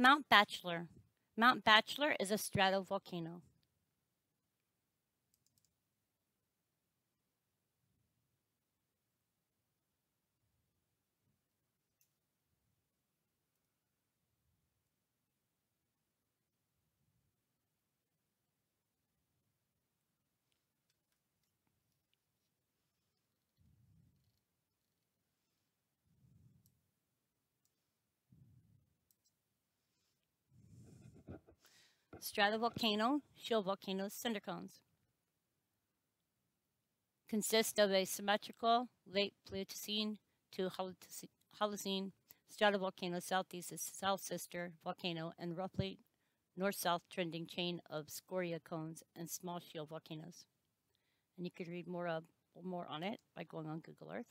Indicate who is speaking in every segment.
Speaker 1: Mount Bachelor. Mount Bachelor is a stratovolcano. Stratovolcano, shield volcanoes, cinder cones. Consist of a symmetrical late Pleistocene to Holocene stratovolcano southeast is south sister volcano and roughly north-south trending chain of scoria cones and small shield volcanoes. And you could read more, uh, more on it by going on Google Earth.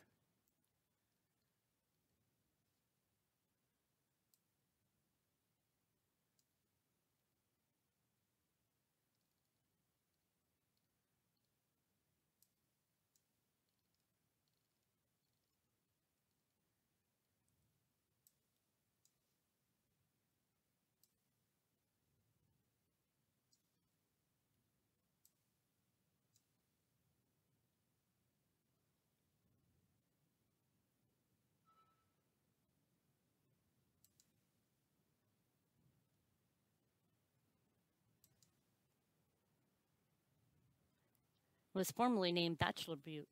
Speaker 1: Was formerly named Bachelor Butte.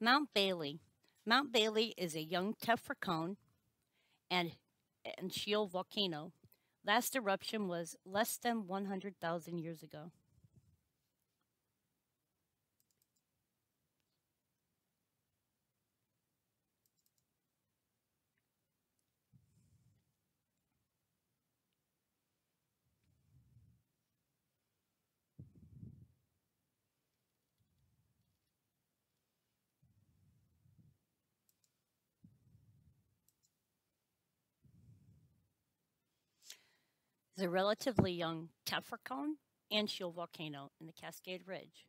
Speaker 1: Mount Bailey. Mount Bailey is a young tephra cone and, and shield volcano. Last eruption was less than 100,000 years ago. Is a relatively young cone and shield volcano in the Cascade Ridge.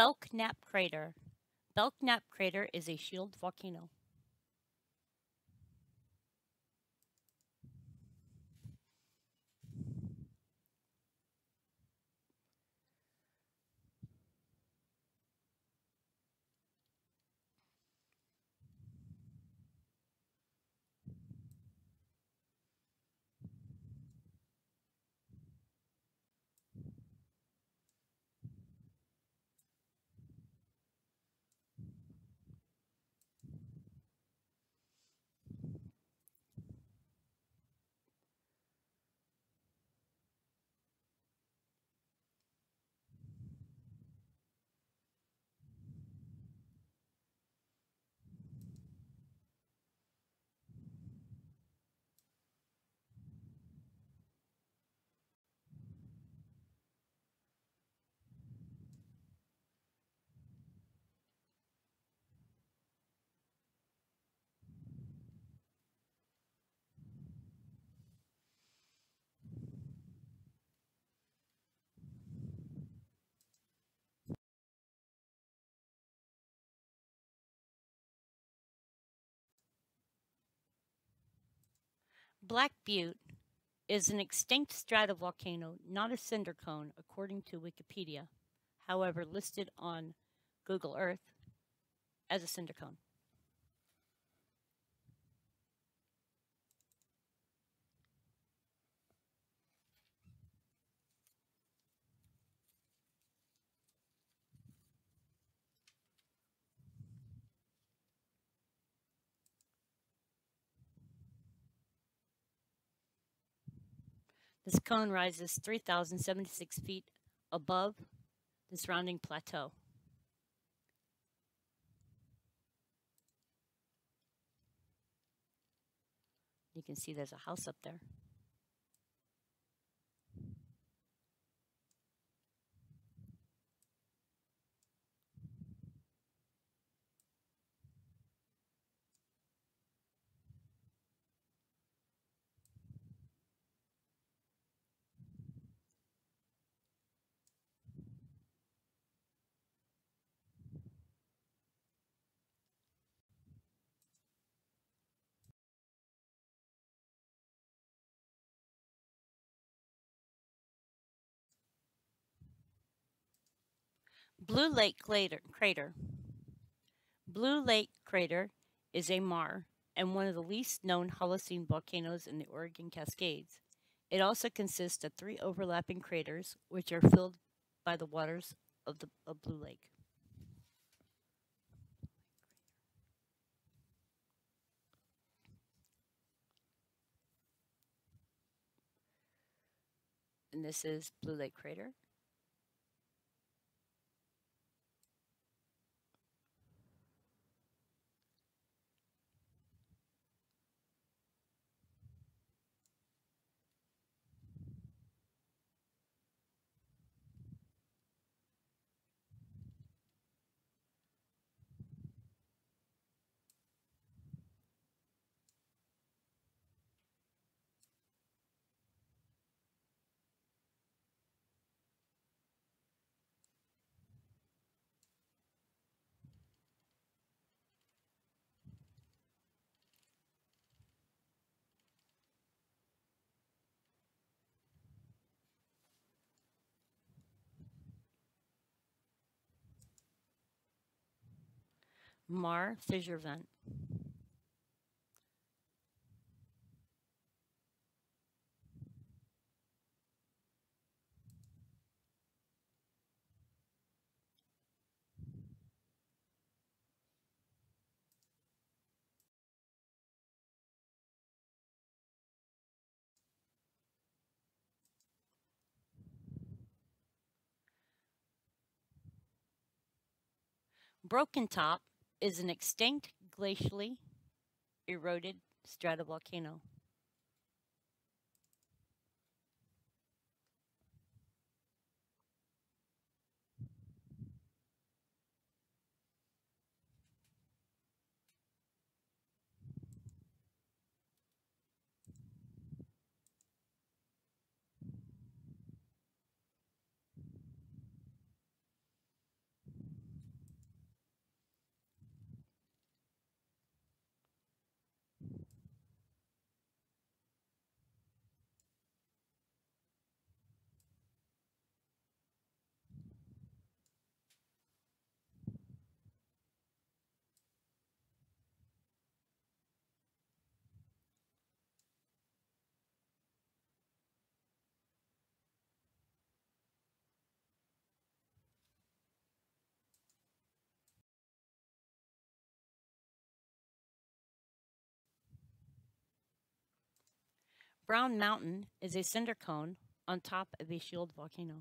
Speaker 1: Belknap crater. Belknap crater is a shield volcano. Black Butte is an extinct stratovolcano, not a cinder cone, according to Wikipedia, however listed on Google Earth as a cinder cone. This cone rises 3,076 feet above the surrounding plateau. You can see there's a house up there. Blue Lake crater. Blue Lake crater is a maar and one of the least known Holocene volcanoes in the Oregon Cascades. It also consists of three overlapping craters, which are filled by the waters of the of Blue Lake. And this is Blue Lake Crater. Maar fissure vent. Broken Top is an extinct glacially eroded stratovolcano. Brown Mountain is a cinder cone on top of a shield volcano.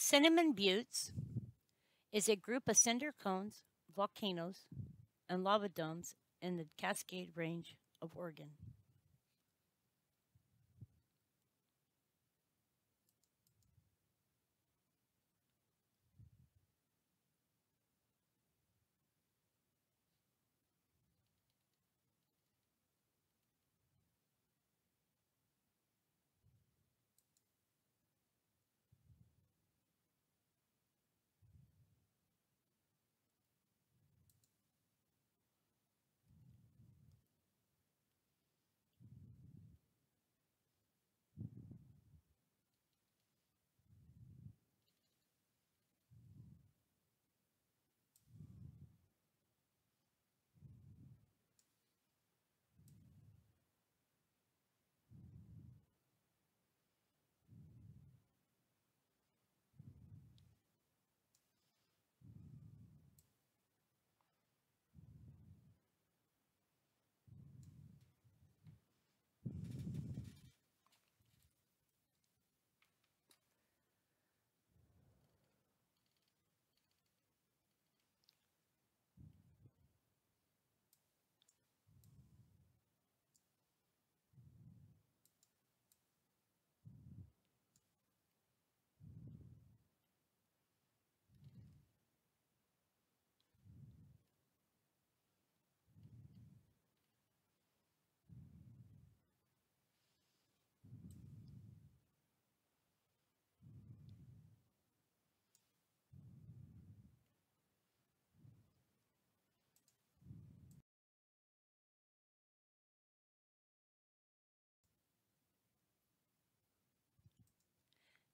Speaker 1: Cinnamon Buttes is a group of cinder cones, volcanoes, and lava domes in the Cascade Range of Oregon.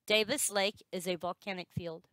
Speaker 1: Davis Lake is a volcanic field.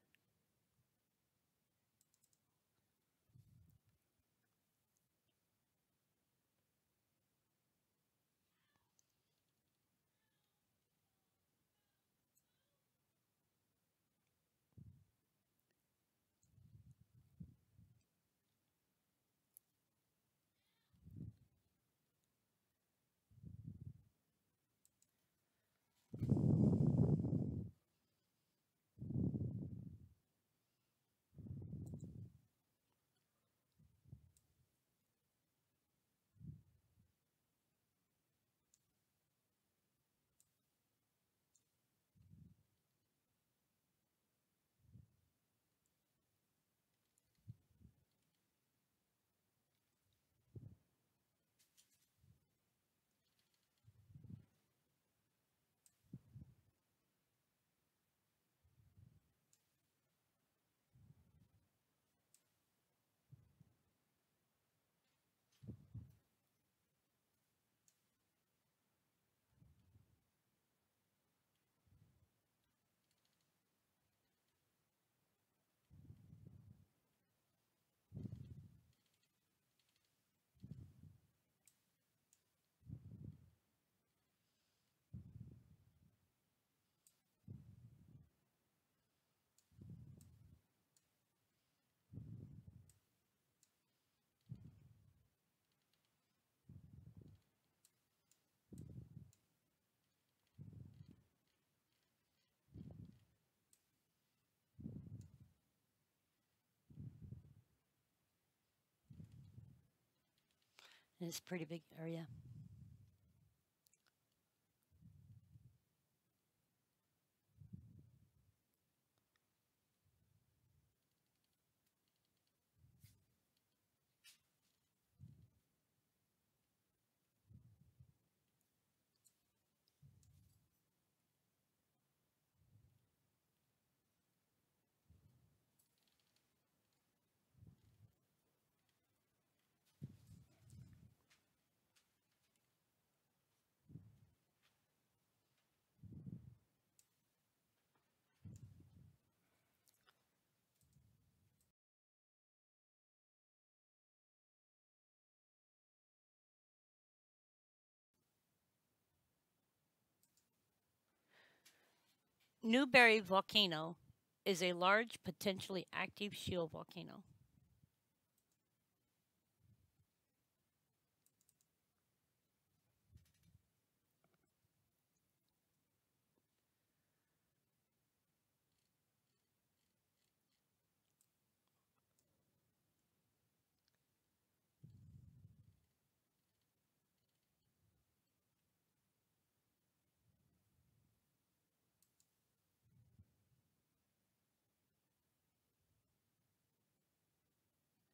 Speaker 1: It's a pretty big area. Newberry Volcano is a large, potentially active shield volcano.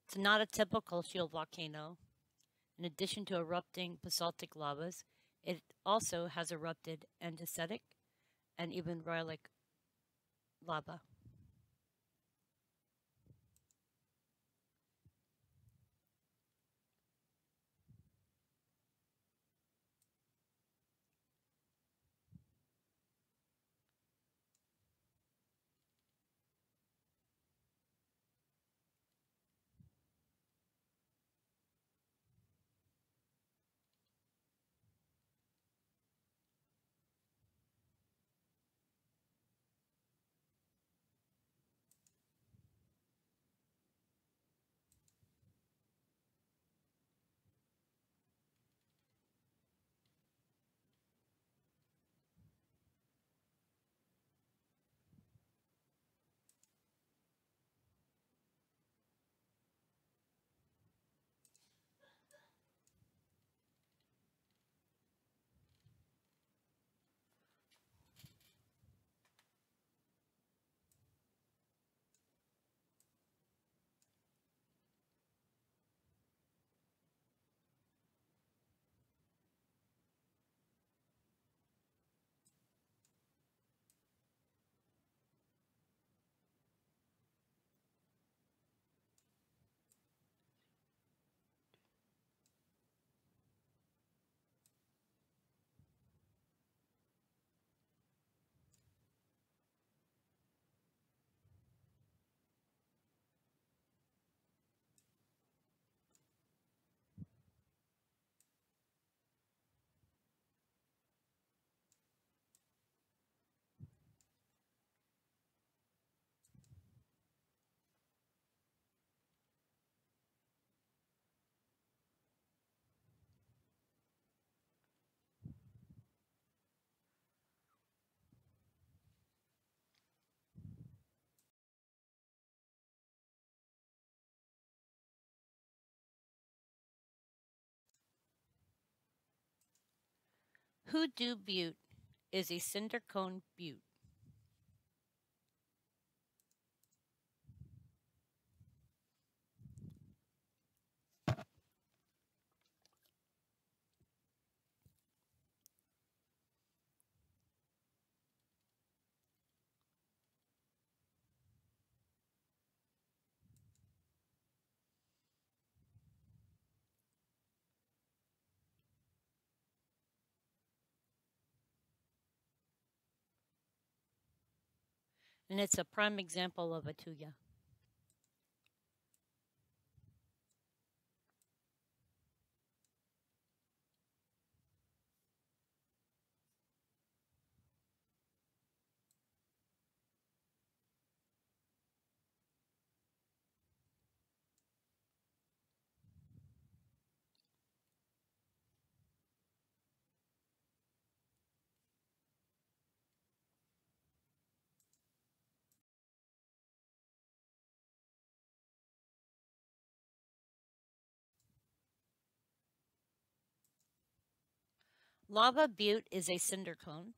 Speaker 1: It's not a typical shield volcano. In addition to erupting basaltic lavas, it also has erupted andesitic and even rhyolic lava. Hoodoo Butte is a cinder cone butte. And it's a prime example of a tuya. Lava Butte is a cinder cone.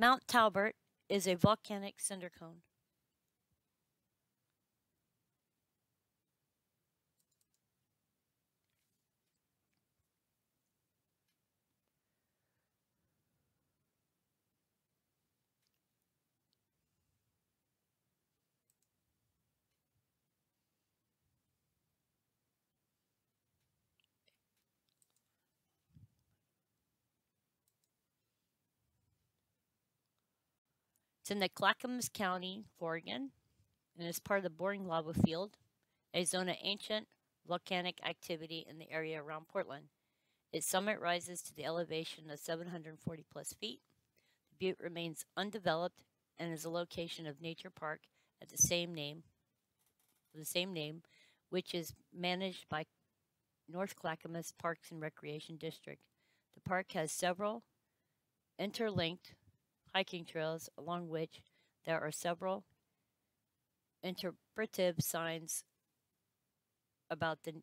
Speaker 1: Mount Talbert is a volcanic cinder cone. It's in the Clackamas County, Oregon, and is part of the Boring Lava Field, a zone of ancient volcanic activity in the area around Portland. Its summit rises to the elevation of 740 plus feet. The butte remains undeveloped and is a location of nature park at the same name, the same name, which is managed by North Clackamas Parks and Recreation District. The park has several interlinked hiking trails along which there are several interpretive signs about the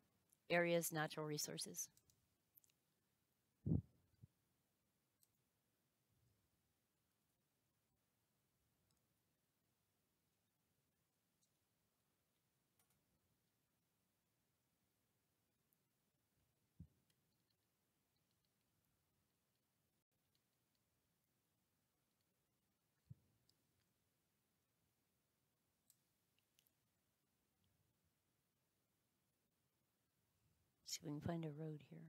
Speaker 1: area's natural resources. See if we can find a road here.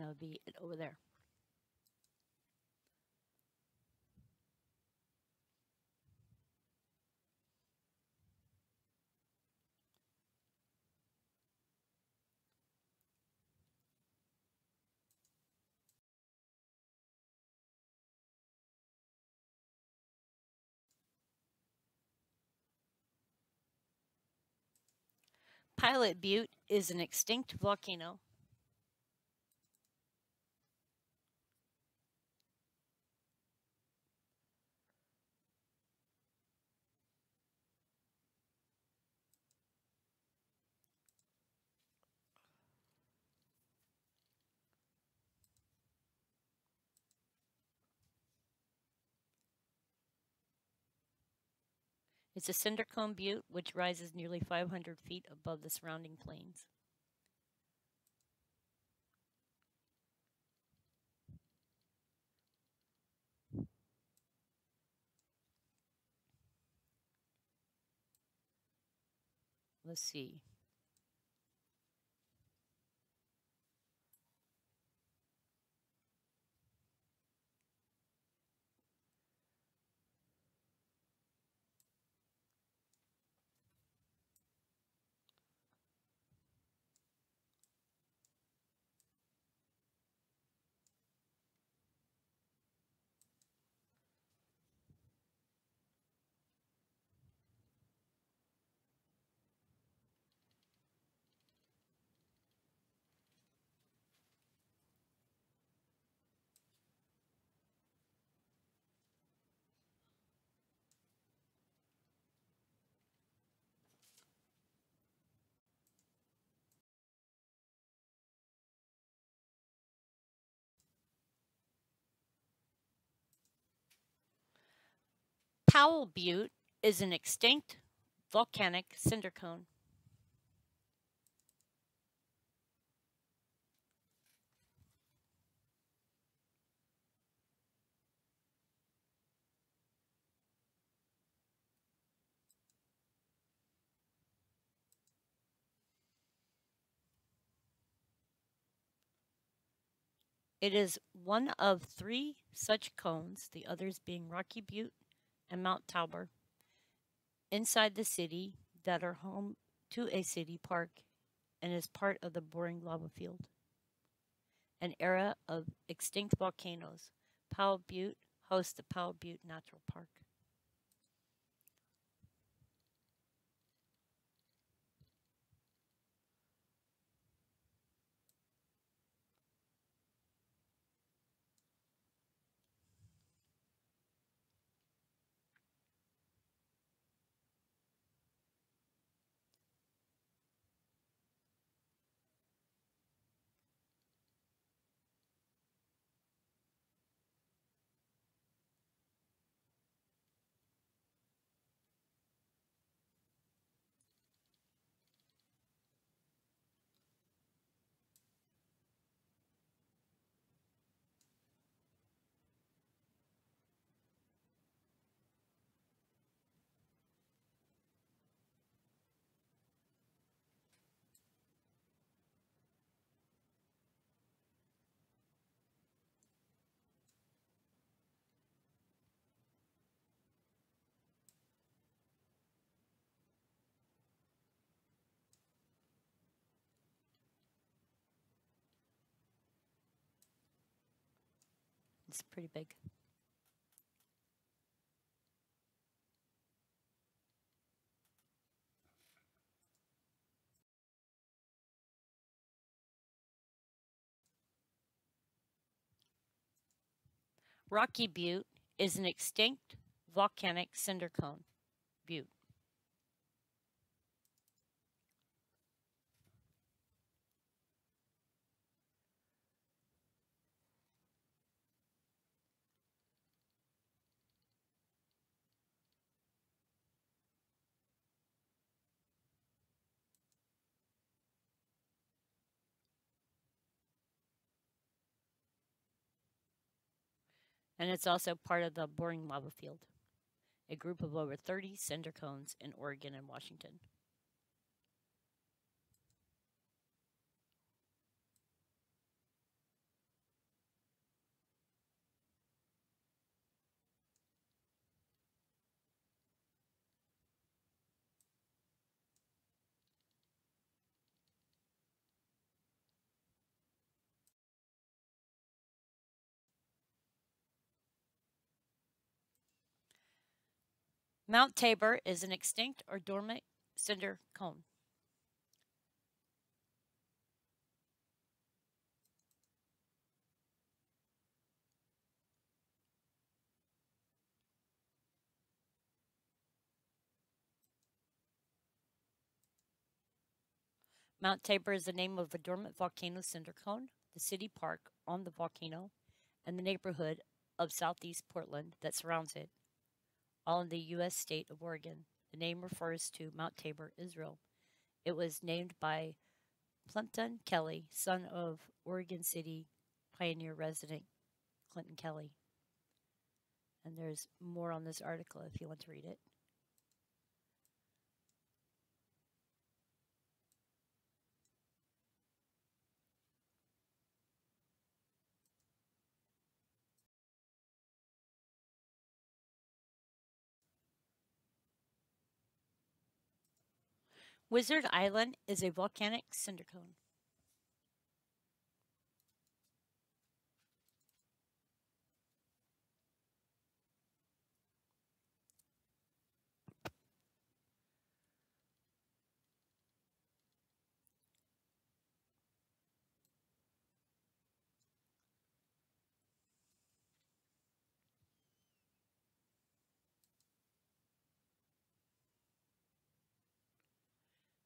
Speaker 1: That would be it over there. Pilot Butte is an extinct volcano. It's a cinder cone butte which rises nearly 500 feet above the surrounding plains. Let's see. Powell Butte is an extinct volcanic cinder cone. It is one of three such cones, the others being Rocky Butte, and Mount Tabor inside the city that are home to a city park and is part of the Boring Lava Field. An era of extinct volcanoes, Powell Butte hosts the Powell Butte Natural Park. It's pretty big. Rocky Butte is an extinct volcanic cinder cone butte. And it's also part of the Boring Lava Field, a group of over 30 cinder cones in Oregon and Washington. Mount Tabor is an extinct or dormant cinder cone. Mount Tabor is the name of a dormant volcano cinder cone, the city park on the volcano, and the neighborhood of southeast Portland that surrounds it in the U.S. state of Oregon. The name refers to Mount Tabor, Israel. It was named by Plympton Kelly, son of Oregon City pioneer resident Clinton Kelly. And there's more on this article if you want to read it. Wizard Island is a volcanic cinder cone.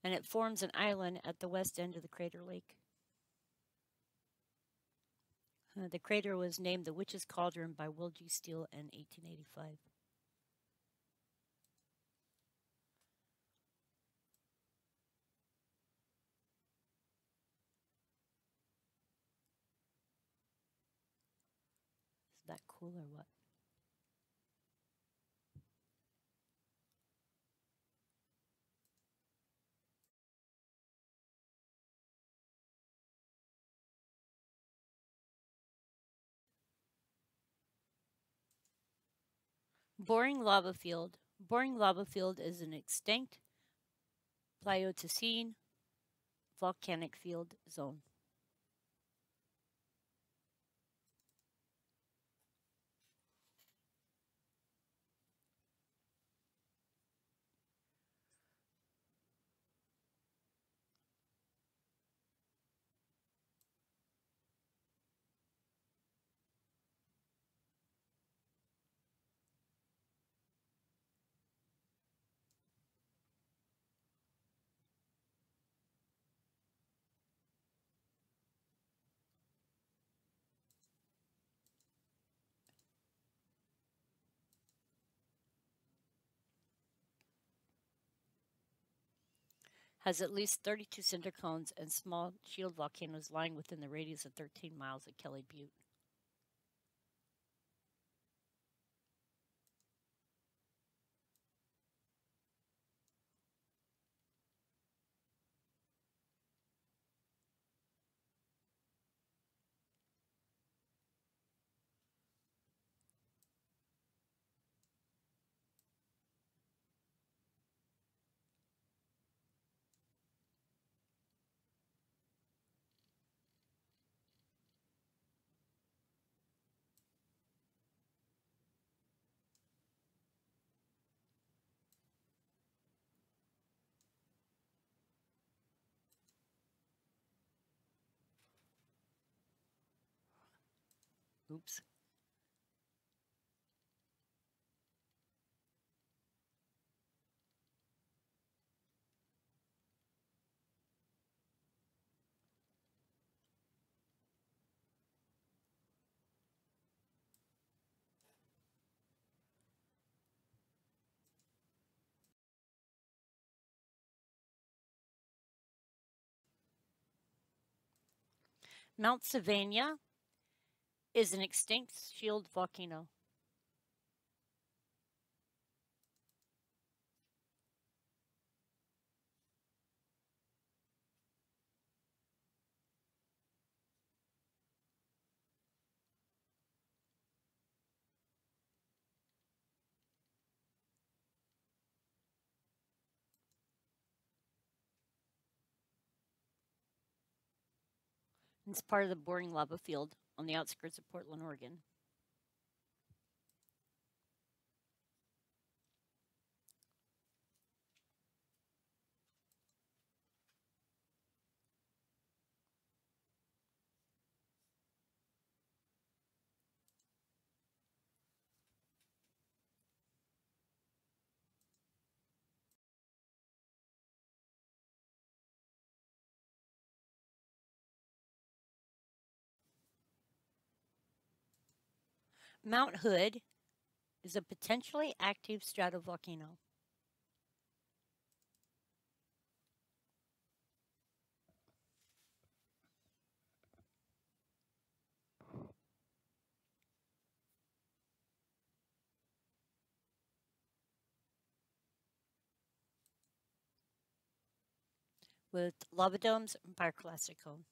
Speaker 1: And it forms an island at the west end of the crater lake. Uh, the crater was named the Witch's Cauldron by Will G. Steel in 1885. Is that cool or what? Boring lava field. Boring lava field is an extinct Pleistocene volcanic field zone. Has at least 32 cinder cones and small shield volcanoes lying within the radius of 13 miles of Kelly Butte. Oops. Mount Sylvania is an extinct shield volcano. It's part of the Boring Lava Field on the outskirts of Portland, Oregon. Mount Hood is a potentially active stratovolcano. with lava domes and pyroclastic cone.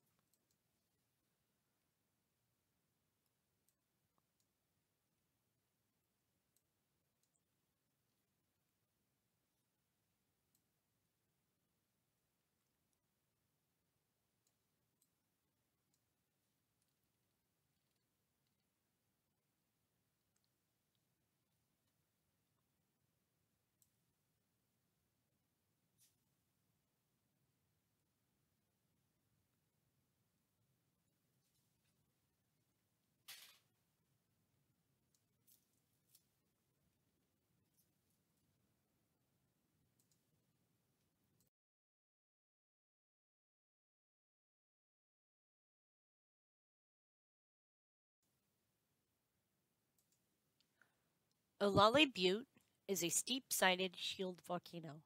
Speaker 1: Olallie Butte is a steep-sided shield volcano.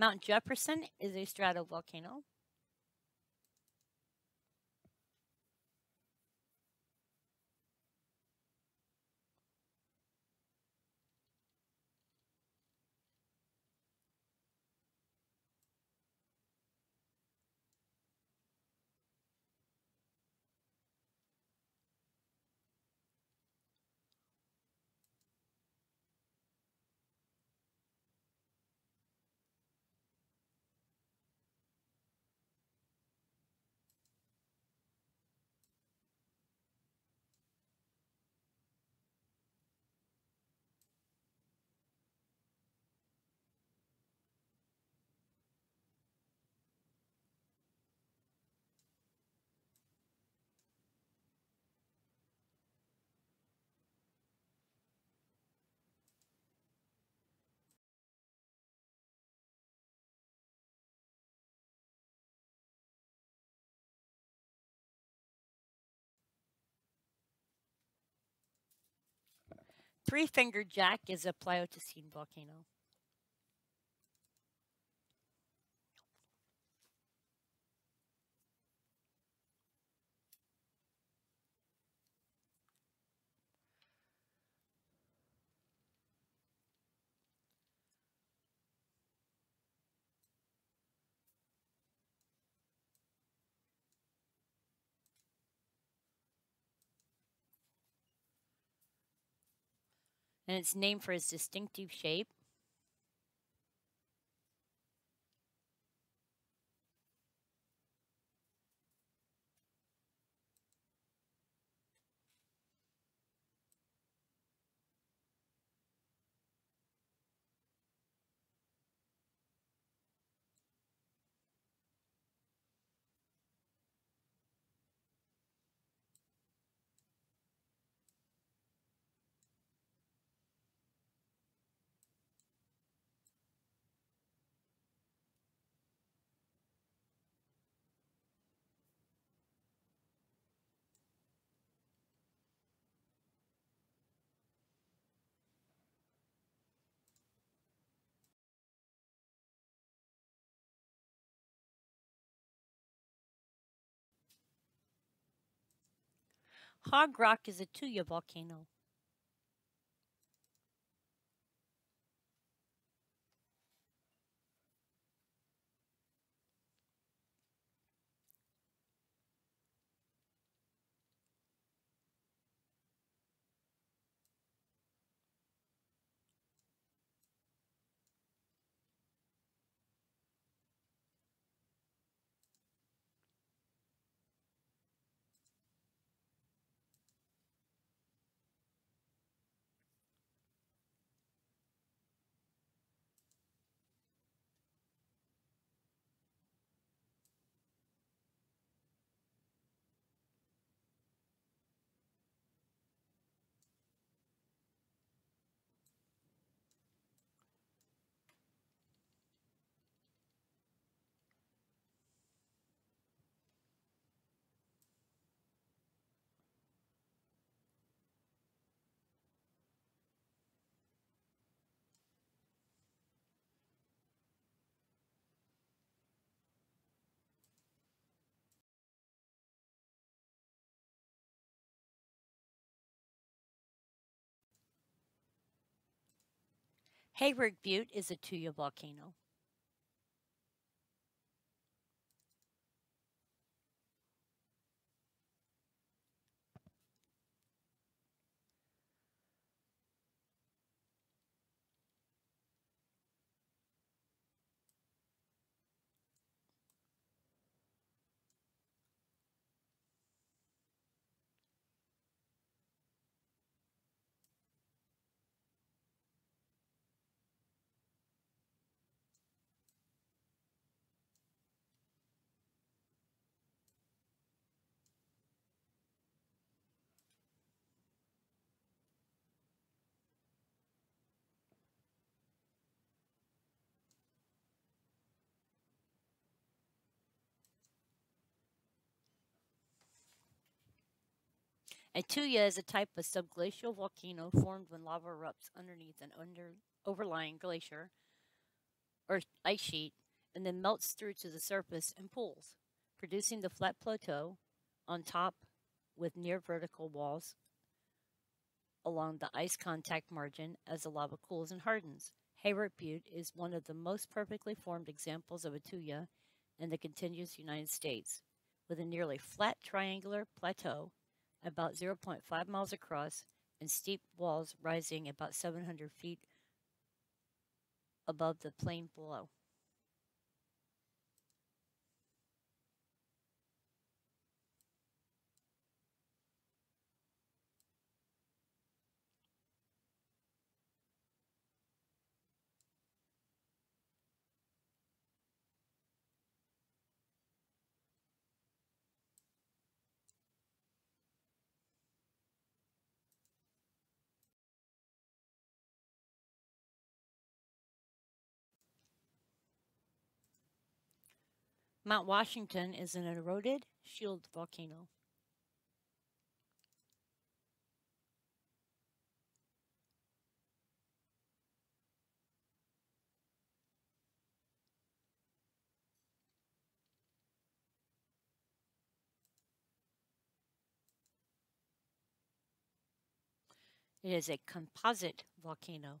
Speaker 1: Mount Jefferson is a stratovolcano. Three Finger Jack is a Pleistocene volcano. And it's named for its distinctive shape. Hogg Rock is a tuya volcano. Hayrick Butte is a tuya volcano. A tuya is a type of subglacial volcano formed when lava erupts underneath an under, overlying glacier or ice sheet and then melts through to the surface and pools, producing the flat plateau on top with near vertical walls along the ice contact margin as the lava cools and hardens. Hayrick Butte is one of the most perfectly formed examples of a tuya in the contiguous United States, with a nearly flat triangular plateau about 0.5 miles across and steep walls rising about 700 feet above the plain below. Mount Washington is an eroded shield volcano. It is a composite volcano.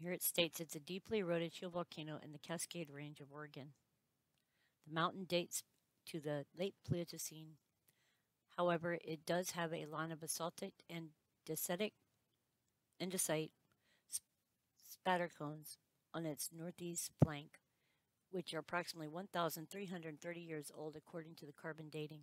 Speaker 1: Here it states it's a deeply eroded shield volcano in the Cascade Range of Oregon. The mountain dates to the late Pleistocene. However, it does have a line of basaltic and dacitic andesite spatter cones on its northeast flank, which are approximately 1,330 years old according to the carbon dating.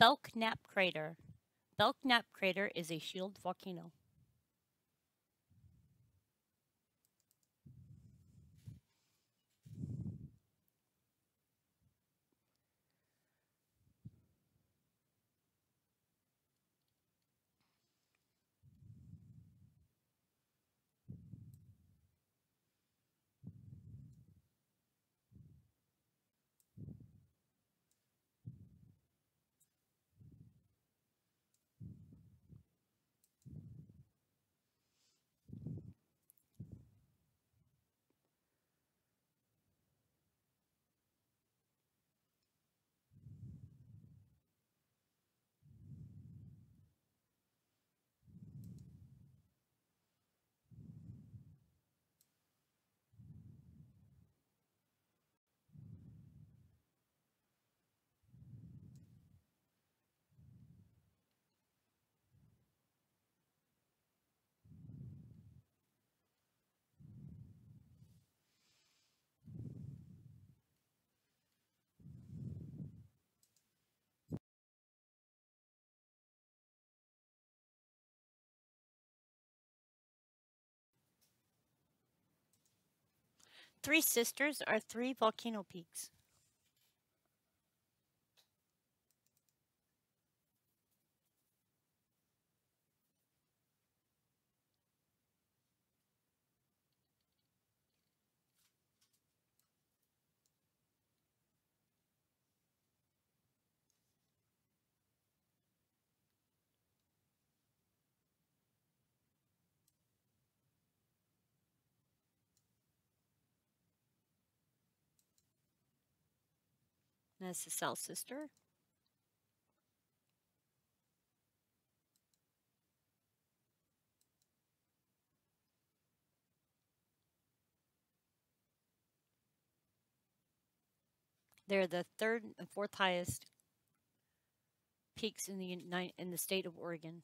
Speaker 1: Belknap Crater. Belknap Crater is a shield volcano. Three Sisters are three volcano peaks. That's the South Sister. They're the third and fourth highest peaks in the in the state of Oregon.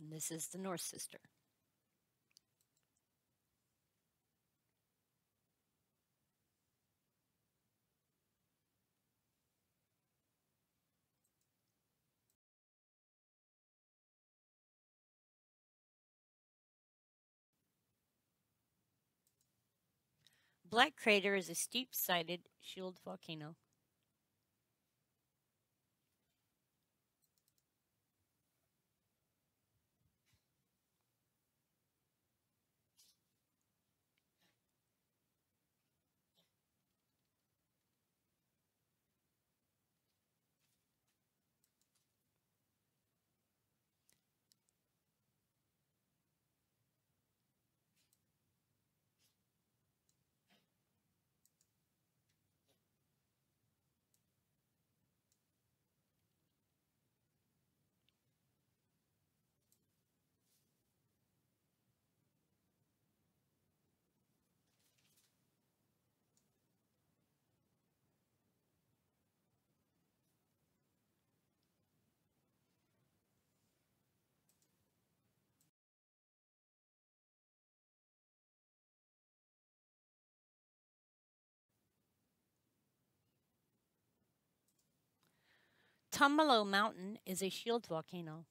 Speaker 1: And this is the North Sister. Black Crater is a steep-sided shield volcano. Tumalo Mountain is a shield volcano.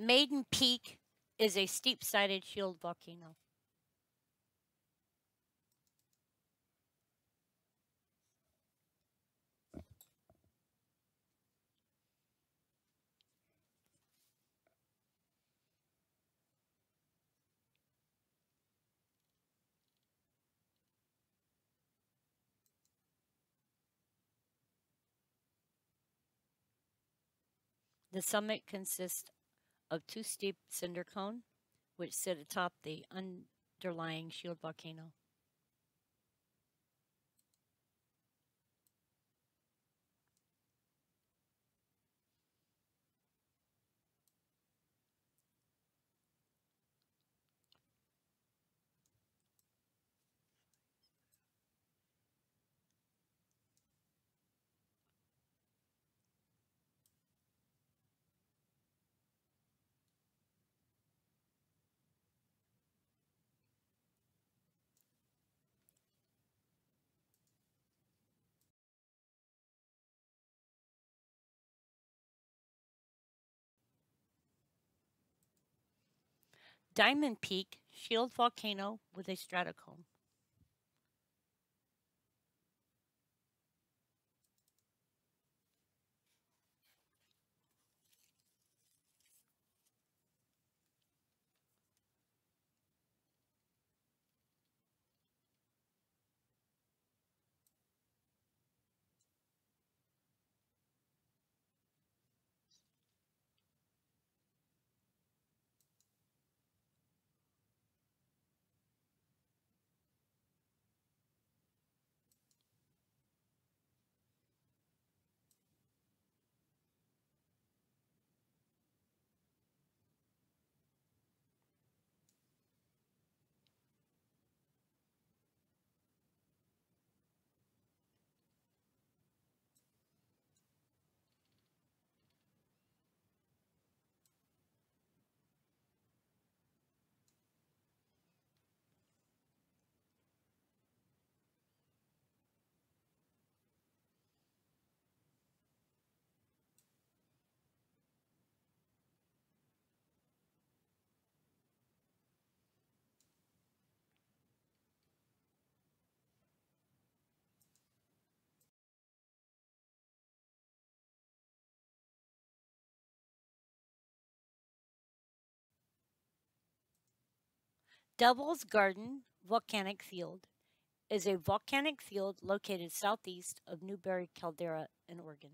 Speaker 1: Maiden Peak is a steep-sided shield volcano. The summit consists of two steep cinder cone, which sit atop the underlying shield volcano. Diamond Peak shield volcano with a stratocone. Devil's Garden Volcanic Field is a volcanic field located southeast of Newberry Caldera in Oregon.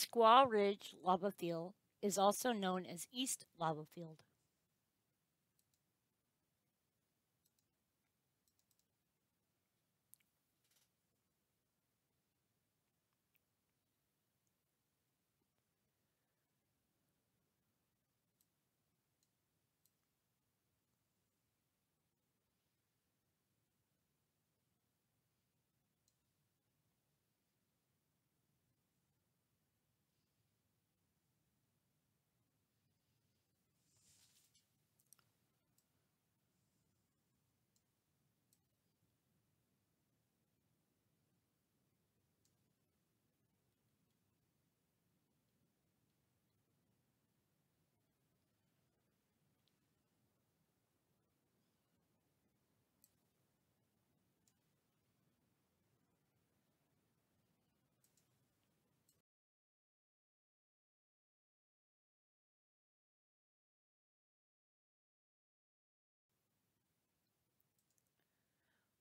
Speaker 1: Squaw Ridge Lava Field is also known as East Lava Field.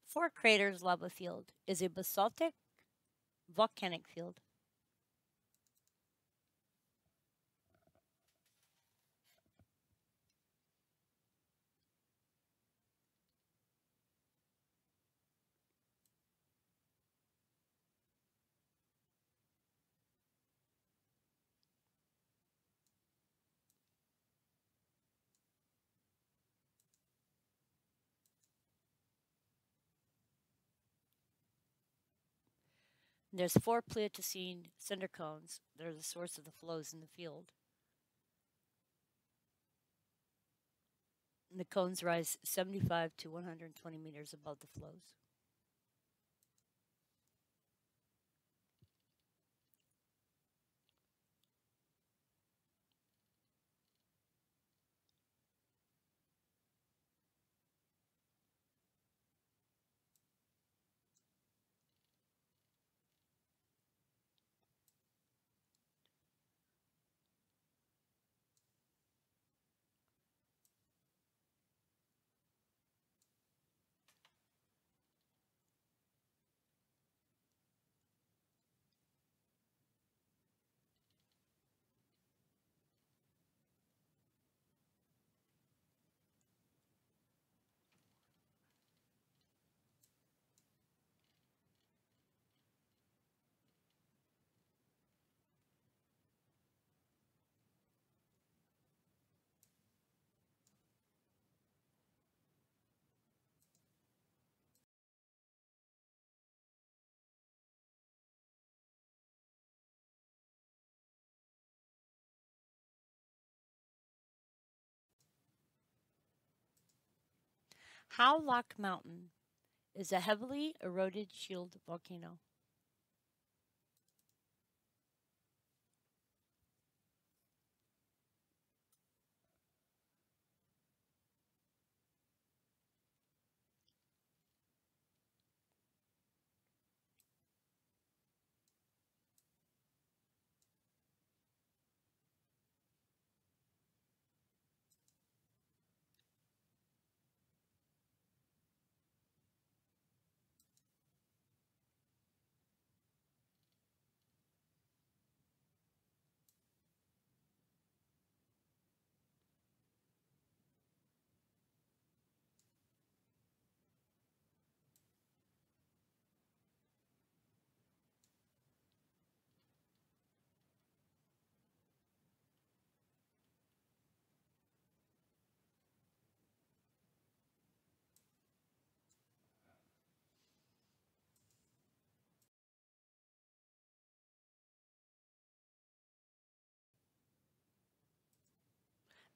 Speaker 1: Four Craters Lava Field is a basaltic volcanic field. There's four Pleistocene cinder cones that are the source of the flows in the field. And the cones rise 75 to 120 meters above the flows. Howlock Mountain is a heavily eroded shield volcano.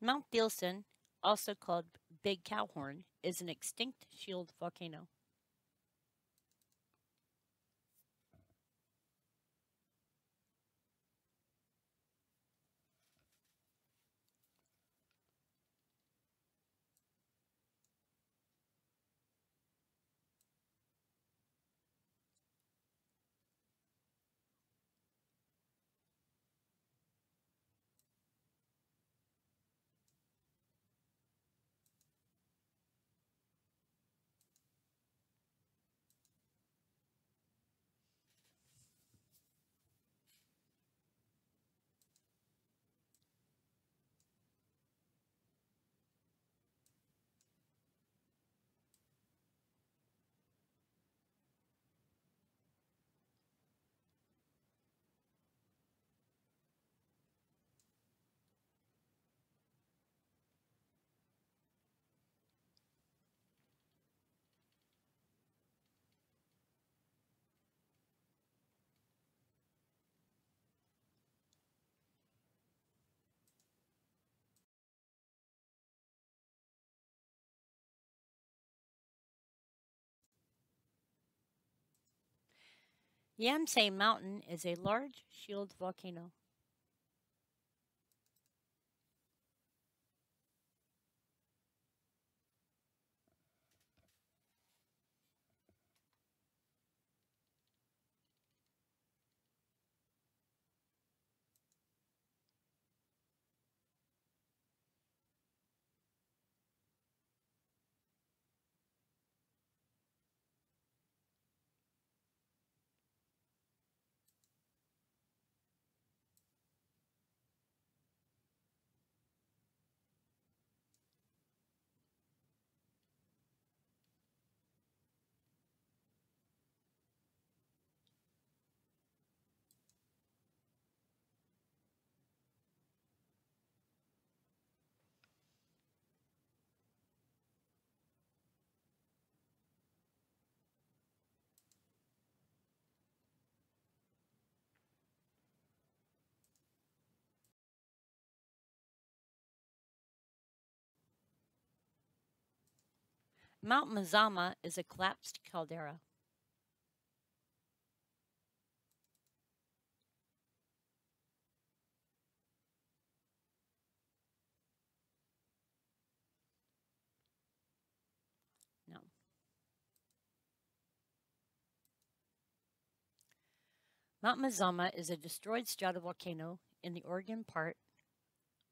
Speaker 1: Mount Thielsen, also called Big Cowhorn, is an extinct shield volcano. Yamsay Mountain is a large shield volcano. Mount Mazama is a collapsed caldera. No. Mount Mazama is a destroyed stratovolcano in the Oregon part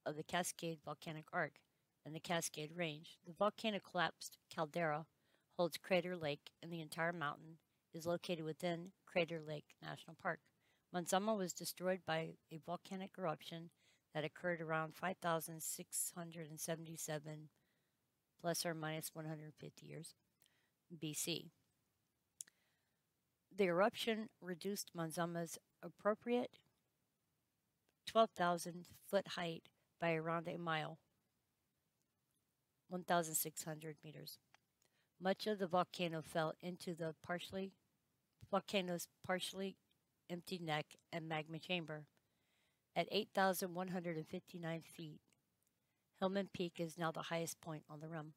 Speaker 1: of the Cascade Volcanic Arc and the Cascade Range. The volcano collapsed caldera holds Crater Lake, and the entire mountain is located within Crater Lake National Park. Mazama was destroyed by a volcanic eruption that occurred around 5,677 plus or minus 150 years BC. The eruption reduced Mazama's appropriate 12,000 foot height by around a mile 1,600 meters. Much of the volcano fell into the partially volcano's partially empty neck and magma chamber. At 8,159 feet, Hillman Peak is now the highest point on the rim.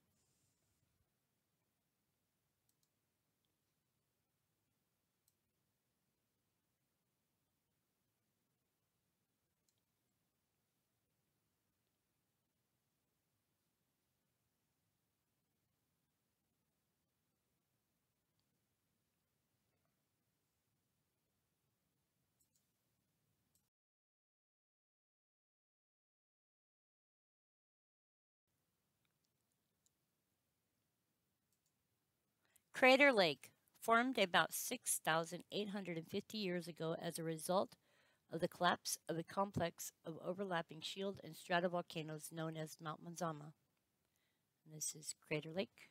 Speaker 1: Crater Lake, formed about 6,850 years ago as a result of the collapse of a complex of overlapping shield and stratovolcanoes known as Mount Mazama. And this is Crater Lake.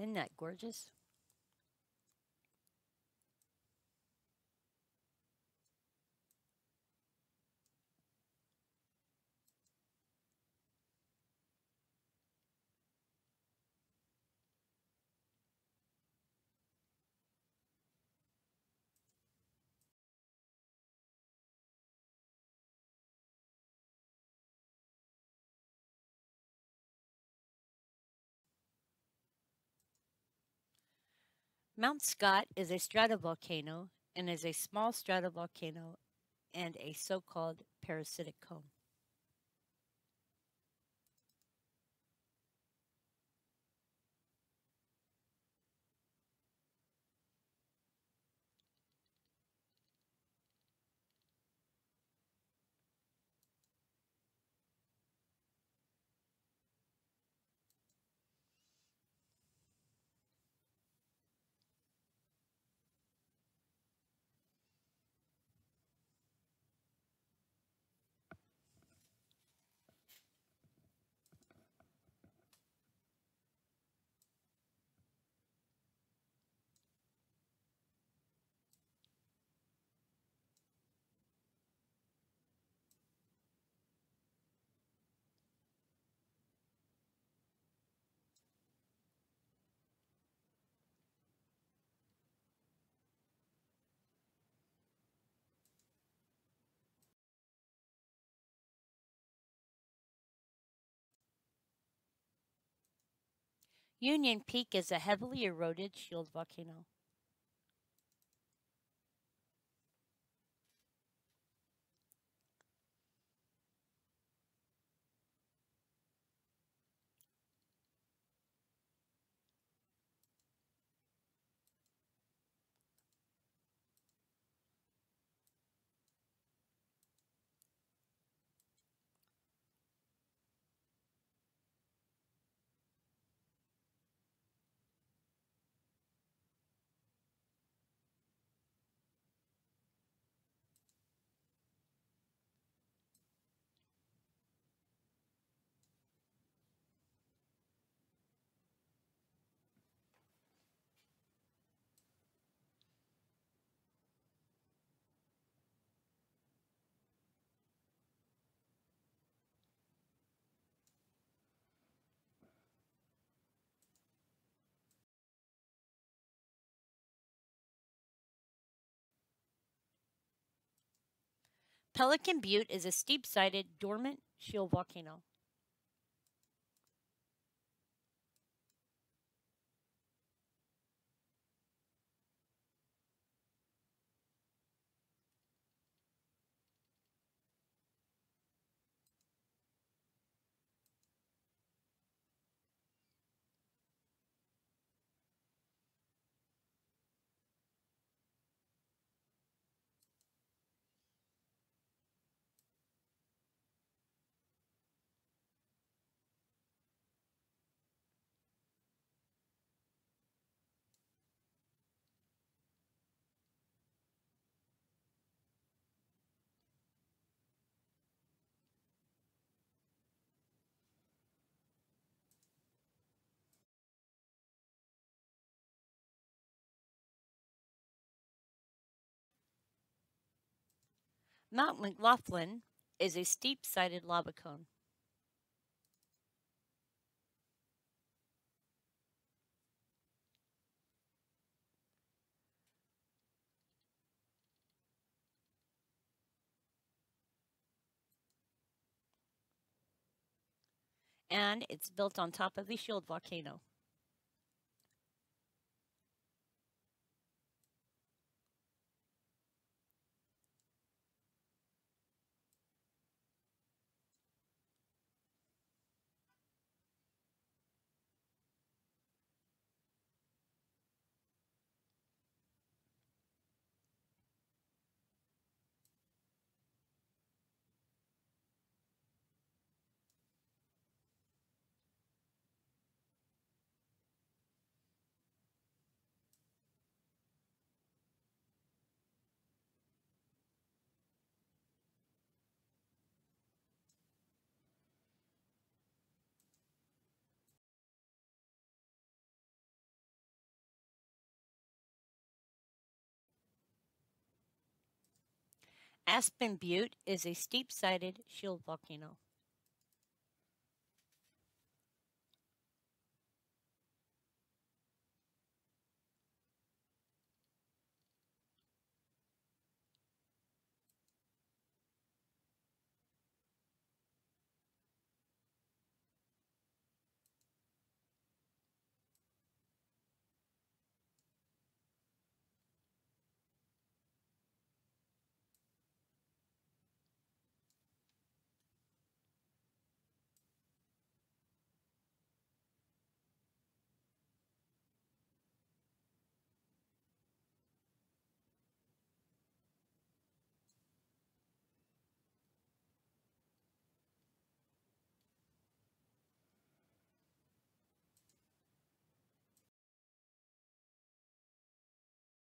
Speaker 1: Isn't that gorgeous? Mount Scott is a stratovolcano and is a small stratovolcano and a so-called parasitic cone. Union Peak is a heavily eroded shield volcano. Pelican Butte is a steep-sided, dormant shield volcano. Mount McLaughlin is a steep-sided lava cone. And it's built on top of the shield volcano. Aspen Butte is a steep-sided shield volcano.